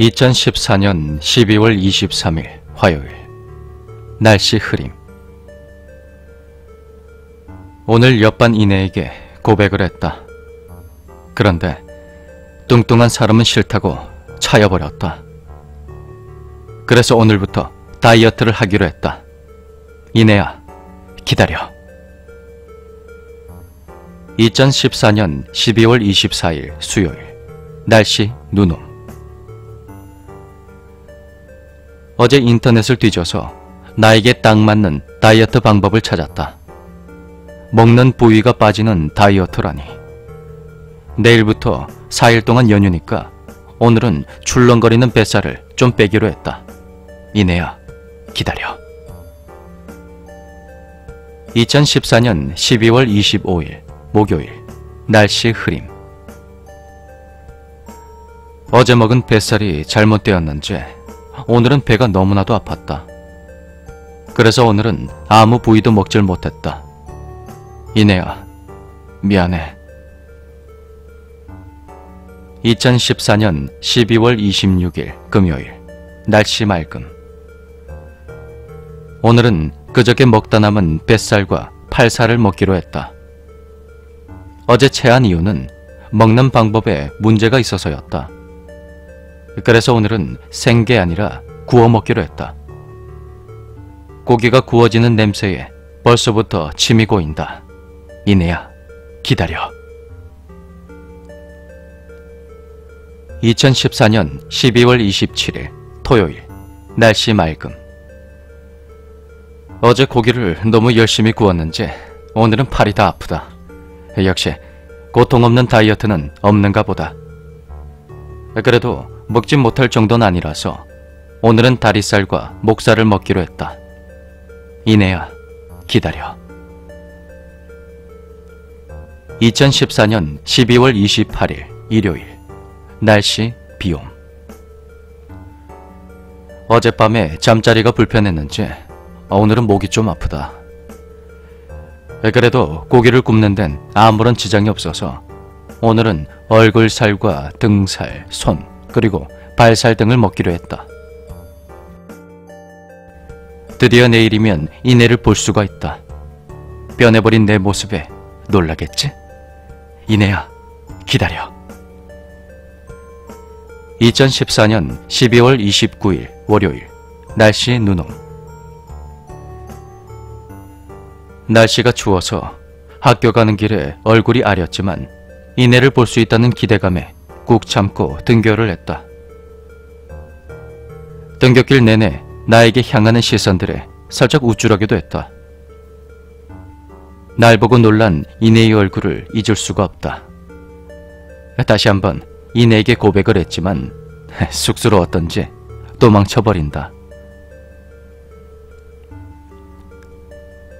2014년 12월 23일 화요일 날씨 흐림 오늘 옆반 이내에게 고백을 했다. 그런데 뚱뚱한 사람은 싫다고 차여버렸다. 그래서 오늘부터 다이어트를 하기로 했다. 이내야 기다려. 2014년 12월 24일 수요일 날씨 누놈 어제 인터넷을 뒤져서 나에게 딱 맞는 다이어트 방법을 찾았다. 먹는 부위가 빠지는 다이어트라니. 내일부터 4일 동안 연휴니까 오늘은 출렁거리는 뱃살을 좀 빼기로 했다. 이내야, 기다려. 2014년 12월 25일 목요일 날씨 흐림 어제 먹은 뱃살이 잘못되었는지 오늘은 배가 너무나도 아팠다. 그래서 오늘은 아무 부위도 먹질 못했다. 이내야, 미안해. 2014년 12월 26일 금요일 날씨 맑음 오늘은 그저께 먹다 남은 뱃살과 팔살을 먹기로 했다. 어제 체한 이유는 먹는 방법에 문제가 있어서였다. 그래서 오늘은 생게 아니라 구워 먹기로 했다. 고기가 구워지는 냄새에 벌써부터 침이 고인다. 이내야, 기다려. 2014년 12월 27일 토요일 날씨 맑음 어제 고기를 너무 열심히 구웠는지 오늘은 팔이 다 아프다. 역시 고통 없는 다이어트는 없는가 보다. 그래도 먹지 못할 정도는 아니라서 오늘은 다리살과 목살을 먹기로 했다. 이내야, 기다려. 2014년 12월 28일 일요일 날씨 비옴 어젯밤에 잠자리가 불편했는지 오늘은 목이 좀 아프다. 그래도 고기를 굽는 데는 아무런 지장이 없어서 오늘은 얼굴 살과 등살, 손, 그리고 발살 등을 먹기로 했다. 드디어 내일이면 이내를 볼 수가 있다. 변해버린 내 모습에 놀라겠지? 이내야, 기다려. 2014년 12월 29일 월요일 날씨 누놈 날씨가 추워서 학교 가는 길에 얼굴이 아렸지만 이내를 볼 수 있다는 기대감에 꾹 참고 등교를 했다. 등교길 내내 나에게 향하는 시선들에 살짝 우쭐하기도 했다. 날 보고 놀란 이내의 얼굴을 잊을 수가 없다. 다시 한번 이내에게 고백을 했지만 쑥스러웠던지 도망쳐버린다.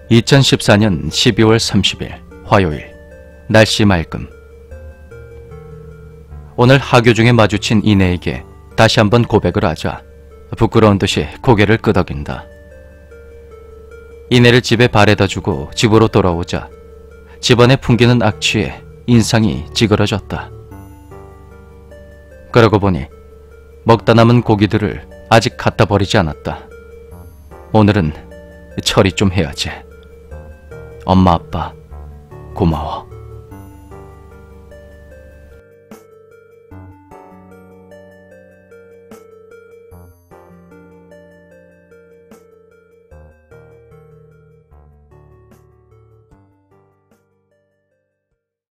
2014년 12월 30일 화요일 날씨 맑음 오늘 하교 중에 마주친 이내에게 다시 한번 고백을 하자 부끄러운 듯이 고개를 끄덕인다. 이내를 집에 바래다 주고 집으로 돌아오자 집안에 풍기는 악취에 인상이 찌그러졌다. 그러고 보니 먹다 남은 고기들을 아직 갖다 버리지 않았다. 오늘은 처리 좀 해야지. 엄마 아빠 고마워.